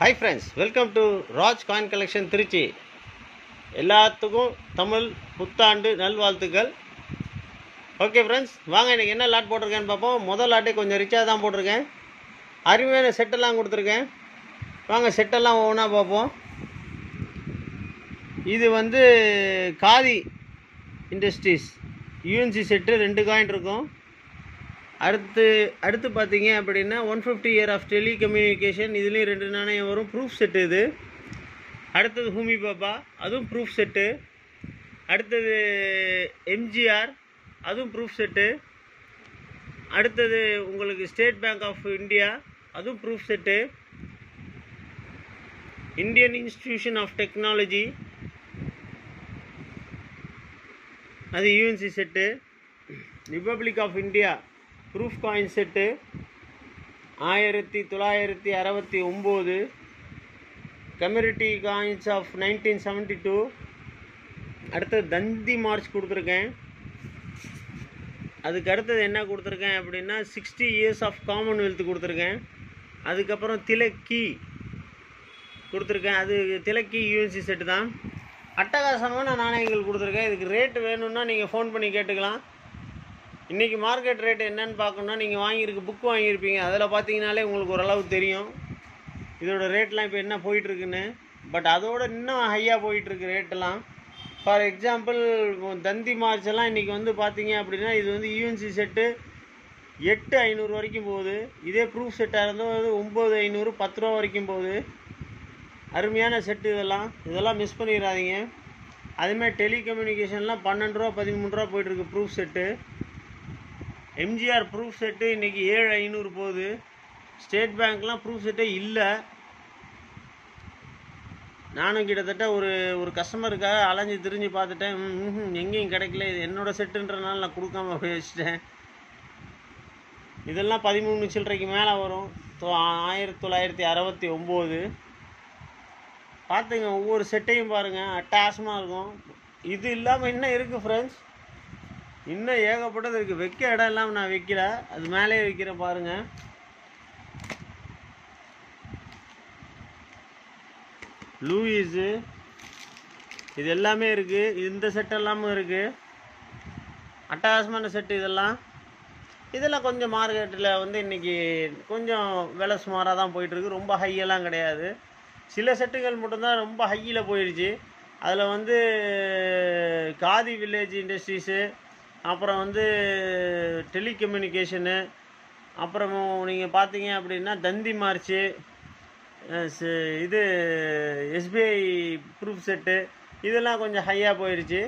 Hi friends welcome to Raj coin collection Trichy. எல்லாத்துக்கும் தமிழ் புத்தாண்டு நல்வாழ்த்துக்கள். ஓகே ஃப்ரெண்ட்ஸ் வாங்க இன்றைக்கி என்ன லாட் போட்டிருக்கேன்னு பார்ப்போம். முதல் லாட்டே கொஞ்சம் ரிச்சாக தான் போட்டிருக்கேன். அருமையான செட்டெல்லாம் கொடுத்துருக்கேன். வாங்க செட்டெல்லாம் ஒவ்வொன்றா பார்ப்போம். இது வந்து காதி இண்டஸ்ட்ரீஸ் யூஎன்சி செட்டு ரெண்டு காயின் இருக்கும். அடுத்து அடுத்து பார்த்தீங்க அப்படின்னா one fifty year of telecommunication இதுலேயும் ரெண்டு நாணயம் வரும். ப்ரூஃப் செட்டு இது. அடுத்தது ஹூமி பாபா அதுவும் ப்ரூஃப் செட்டு அடுத்தது எம்ஜிஆர் அதுவும் ப்ரூஃப் செட்டு அடுத்தது உங்களுக்கு ஸ்டேட் பேங்க் ஆஃப் இந்தியா அதுவும் proof set Indian institution of technology அது UNC set republic of India proof coin set ஆயிரத்தி தொள்ளாயிரத்தி அறுபத்தி ஒம்பது community coins of nineteen seventy two அடுத்தது தந்தி மார்ச் கொடுத்துருக்கேன். அதுக்கு அடுத்தது என்ன கொடுத்துருக்கேன் அப்படின்னா சிக்ஸ்டி இயர்ஸ் ஆஃப் காமன்வெல்த் கொடுத்துருக்கேன். அதுக்கப்புறம் திலக்கி கொடுத்துருக்கேன். அது திலக்கி யூஎன்சி செட்டு தான். அட்டகாசமான நாணயங்கள் கொடுத்துருக்கேன். இதுக்கு ரேட்டு வேணும்னா நீங்கள் ஃபோன் பண்ணி கேட்டுக்கலாம். இன்றைக்கி மார்க்கெட் ரேட் என்னன்னு பார்க்கணுன்னா நீங்கள் வாங்கியிருக்கு புக் வாங்கியிருப்பீங்க. அதில் பார்த்தீங்கனாலே உங்களுக்கு ஓரளவு தெரியும். இதோட ரேட்லாம் இப்போ என்ன போயிட்டுருக்குன்னு. பட் அதோட இன்னும் ஹையாக போயிட்டுருக்கு ரேட்டெல்லாம் ஃபார் எக்ஸாம்பிள் தந்தி மார்ச் எல்லாம் இன்றைக்கி வந்து பார்த்தீங்க அப்படின்னா இது வந்து யூஎன்சி செட்டு எட்டு ஐநூறு வரைக்கும் போகுது. இதே ப்ரூஃப் செட்டாக இருந்தால் வந்து ஒம்பது ஐநூறு பத்து ரூபா வரைக்கும் போகுது. அருமையான செட்டு இதெல்லாம். இதெல்லாம் மிஸ் பண்ணிடாதீங்க. அதுமாதிரி டெலிகம்யூனிகேஷன்லாம் பன்னெண்டு ரூபா பதிமூணு ரூபா போயிட்டுருக்கு proof set MGR proof set இன்றைக்கி ஏழு ஐநூறு போகுது. ஸ்டேட் பேங்க்லாம் ப்ரூஃப் செட்டே இல்லை. நானும் கிட்டத்தட்ட ஒரு ஒரு கஸ்டமருக்காக அலைஞ்சு திரிஞ்சு பார்த்துட்டேன். ம், ம், எங்கேயும் கிடைக்கல. இது என்னோட செட்டுன்றனால நான் கொடுக்காம போய் வச்சுட்டேன். இதெல்லாம் பதிமூணு சில்லறைக்கு மேலே வரும். தொ- ஆயிரத்தி தொள்ளாயிரத்தி அறுபத்தி ஒம்பது. பார்த்துங்க ஒவ்வொரு செட்டையும் பாருங்கள் அட்டாசமாக இருக்கும். இது இல்லாமல் என்ன இருக்குது ஃப்ரெண்ட்ஸ் இன்னும் ஏகப்பட்டது இருக்குது வைக்க இடம் இல்லாமல் நான் வைக்கல. அது மேலேயே வைக்கிறேன் பாருங்கள் லூயிஸு இது எல்லாமே இருக்குது இந்த செட் எல்லாமும் இருக்குது அட்டகாசமான செட்டு இதெல்லாம். இதெல்லாம் கொஞ்சம் மார்க்கெட்டில் வந்து இன்றைக்கி கொஞ்சம் விலை சுமாராக தான் போயிட்டுருக்கு ரொம்ப ஹையெல்லாம் கிடையாது. சில செட்டுகள் மட்டும்தான் ரொம்ப ஹையில் போயிடுச்சு அதில் வந்து காதி வில்லேஜ் இண்டஸ்ட்ரீஸு அப்புறம் வந்து டெலிகம்யூனிகேஷனு அப்புறம் நீங்கள் பார்த்தீங்க அப்படின்னா தந்தி மார்ச்சு ச- இது எஸ்பிஐ ப்ரூஃப் செட்டு இதெல்லாம் கொஞ்சம் ஹையாக போயிடுச்சு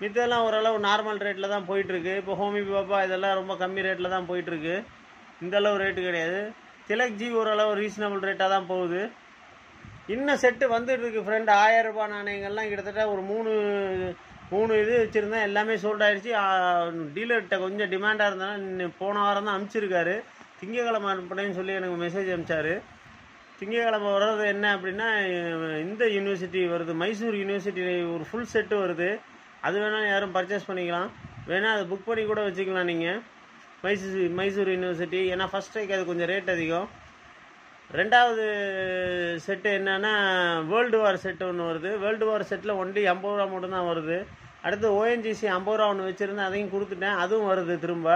மித்தெல்லாம் ஓரளவு நார்மல் ரேட்டில் தான் போயிட்டுருக்கு. இப்போ ஹோமி பாபா இதெல்லாம் ரொம்ப கம்மி ரேட்டில் தான் போயிட்டுருக்கு. இந்த அளவு ரேட்டு கிடையாது. திலக்ஜி ஓரளவு ரீசனபிள் ரேட்டாக தான் போகுது. இன்னும் செட்டு வந்துட்டு இருக்கு ஃப்ரெண்டு ஆயிரம் ரூபாய் நாணயங்கள்லாம் கிட்டத்தட்ட ஒரு மூணு மூணு இது வச்சுருந்தேன் எல்லாமே சோல்ட் ஆகிடுச்சி டீலர்கிட்ட கொஞ்சம் டிமாண்டாக இருந்தேன்னா போன வாரம் தான் அனுப்பிச்சிருக்காரு திங்கக்கிழமை அனுப்புனேன்னு சொல்லி எனக்கு மெசேஜ் அனுப்பிச்சாரு திங்கக்கிழமை வர்றது என்ன அப்படின்னா இந்த யூனிவர்சிட்டி வருது. மைசூர் யூனிவர்சிட்டி ஒரு ஃபுல் செட்டு வருது. அது வேணால் யாரும் பர்ச்சேஸ் பண்ணிக்கலாம். வேணால் அதை புக் பண்ணி கூட வச்சுக்கலாம் நீங்கள் மைசூர் மைசூர் யூனிவர்சிட்டி ஏன்னா ஃபஸ்ட் ஸ்ட்ரைக் அது கொஞ்சம் ரேட் அதிகம். ரெண்டாவது செட்டு என்னென்னா வேர்ல்டு வார் செட்டு ஒன்று வருது. வேர்ல்டு வார் செட்டில் ஒன்லி ஐம்பது ரூபா மட்டும் தான் வருது. அடுத்து ஓஎன்ஜிசி ஐம்பது ரூபா ஒன்று வச்சுருந்தேன் அதையும் கொடுத்துட்டேன். அதுவும் வருது திரும்ப.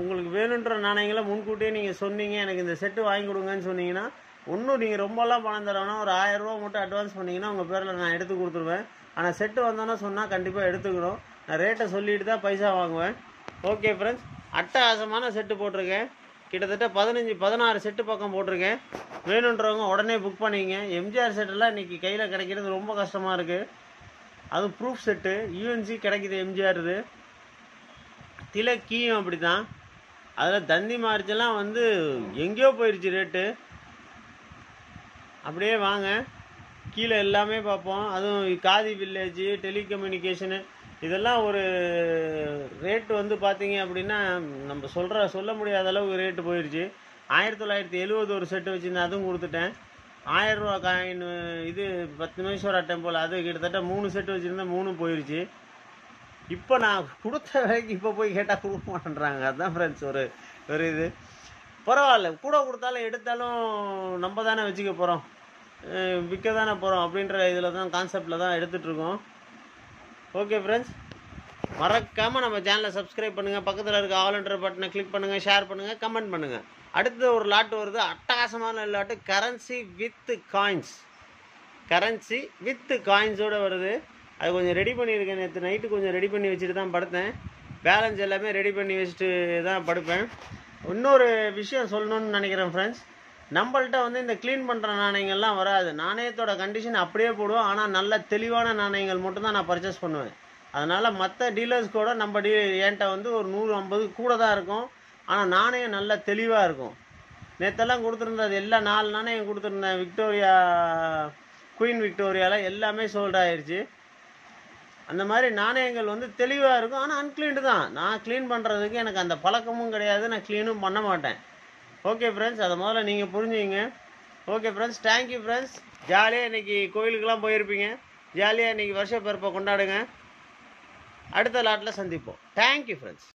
உங்களுக்கு வேணுன்ற நாணயங்களை முன்கூட்டியே நீங்கள் சொன்னீங்க. எனக்கு இந்த செட்டு வாங்கி கொடுங்கன்னு சொன்னீங்கன்னா ஒன்றும் நீங்கள் ரொம்பலாம் பணம் தரவேனா ஒரு ஆயிரம் ரூபா மட்டும் அட்வான்ஸ் பண்ணிங்கன்னா உங்கள் பேரில் நான் எடுத்து கொடுத்துருவேன். ஆனால் செட்டு வந்தோன்னா சொன்னால் கண்டிப்பாக எடுத்துக்கணும். நான் ரேட்டை சொல்லிட்டு தான் பைசா வாங்குவேன். ஓகே ஃப்ரெண்ட்ஸ் அட்டகாசமான செட்டு போட்டிருக்கேன். கிட்டத்தட்ட பதினஞ்சு பதினாறு செட்டு பக்கம் போட்டிருக்கேன். வேணுன்றவங்க உடனே புக் பண்ணிங்க. எம்ஜிஆர் செட்டெல்லாம் இன்றைக்கி கையில் கிடைக்கிறது ரொம்ப கஷ்டமாக இருக்குது அதுவும் ப்ரூஃப் செட்டு யூஎன்சி கிடைக்கிது எம்ஜிஆர் இது. திலக்கியும் அப்படி தான் அதில் தந்தி மார்ச்செல்லாம் வந்து எங்கேயோ போயிடுச்சு ரேட்டு அப்படியே வாங்க. கீழே எல்லாமே பார்ப்போம். அதுவும் காதி வில்லேஜ் டெலிகம்யூனிகேஷனு இதெல்லாம் ஒரு ரேட்டு வந்து பார்த்தீங்க அப்படின்னா நம்ம சொல்கிற சொல்ல முடியாத அளவுக்கு ரேட்டு போயிடுச்சு ஆயிரத்தி தொள்ளாயிரத்தி எழுபது ஒரு செட்டு வச்சுருந்தேன் அதுவும் கொடுத்துட்டேன். ஆயிரம் ரூபா காயின் இது பத்து டெம்பிள் அது கிட்டத்தட்ட மூணு செட்டு வச்சுருந்தேன் மூணு போயிடுச்சு இப்போ நான் கொடுத்த விலைக்கு இப்போ போய் கேட்டால் கொடுக்க மாட்டேன்றாங்க. அதுதான் ஃப்ரெண்ட்ஸ் ஒரு ஒரு இது. பரவாயில்ல கூட கொடுத்தாலும் எடுத்தாலும் நம்ம தானே வச்சுக்க போகிறோம் விற்க தானே போகிறோம் அப்படின்ற இதில் தான் கான்செப்டில் தான் எடுத்துகிட்ருக்கோம் இருக்கோம். ஓகே ஃப்ரெண்ட்ஸ் மறக்காமல் நம்ம சேனலை சப்ஸ்கிரைப் பண்ணுங்கள் பக்கத்தில் இருக்க ஆல்ன்ற பட்டனை கிளிக் பண்ணுங்கள் ஷேர் பண்ணுங்கள் கமெண்ட் பண்ணுங்கள் அடுத்து ஒரு லாட்டு வருது. அட்டகாசமான lot currency with coins currency with காயின்ஸோடு வருது. அது கொஞ்சம் ரெடி பண்ணியிருக்கேன். நேற்று நைட்டு கொஞ்சம் ரெடி பண்ணி வச்சுட்டு தான் படுத்தேன். பேலன்ஸ் எல்லாமே ரெடி பண்ணி வச்சுட்டு தான் படுப்பேன். இன்னொரு விஷயம் சொல்லணும்னு நினைக்கிறேன் ஃப்ரெண்ட்ஸ் நம்மள்ட்ட வந்து இந்த க்ளீன் பண்ணுற நாணயங்கள்லாம் வராது. நாணயத்தோட கண்டிஷன் அப்படியே போடுவோம். ஆனால் நல்ல தெளிவான நாணயங்கள் மட்டும்தான் நான் பர்ச்சேஸ் பண்ணுவேன். அதனால் மற்ற டீலர்ஸ் கூட நம்ம டீ என்கிட்ட வந்து ஒரு நூறு ஐம்பது கூட தான் இருக்கும். ஆனால் நாணயம் நல்ல தெளிவாக இருக்கும். நேற்றெல்லாம் கொடுத்துருந்தது எல்லா நாலு நாணயம் கொடுத்துருந்தேன் விக்டோரியா குயின் விக்டோரியாவில் எல்லாமே சோல்ட் ஆயிடுச்சு அந்த மாதிரி நாணயங்கள் வந்து தெளிவாக இருக்கும். ஆனால் அன்க்ளீன்டு தான். நான் க்ளீன் பண்ணுறதுக்கு எனக்கு அந்த பழக்கமும் கிடையாது. நான் க்ளீனும் பண்ண மாட்டேன். ஓகே ஃப்ரெண்ட்ஸ் அதை முதல்ல நீங்கள் புரிஞ்சுங்க ஓகே ஃப்ரெண்ட்ஸ் தேங்க்யூ ஃப்ரெண்ட்ஸ் ஜாலியாக இன்றைக்கி கோயிலுக்கெல்லாம் போயிருப்பீங்க. ஜாலியாக இன்றைக்கி வருஷ பிறப்பை கொண்டாடுங்க. அடுத்த லாட்டில் சந்திப்போம். Thank you friends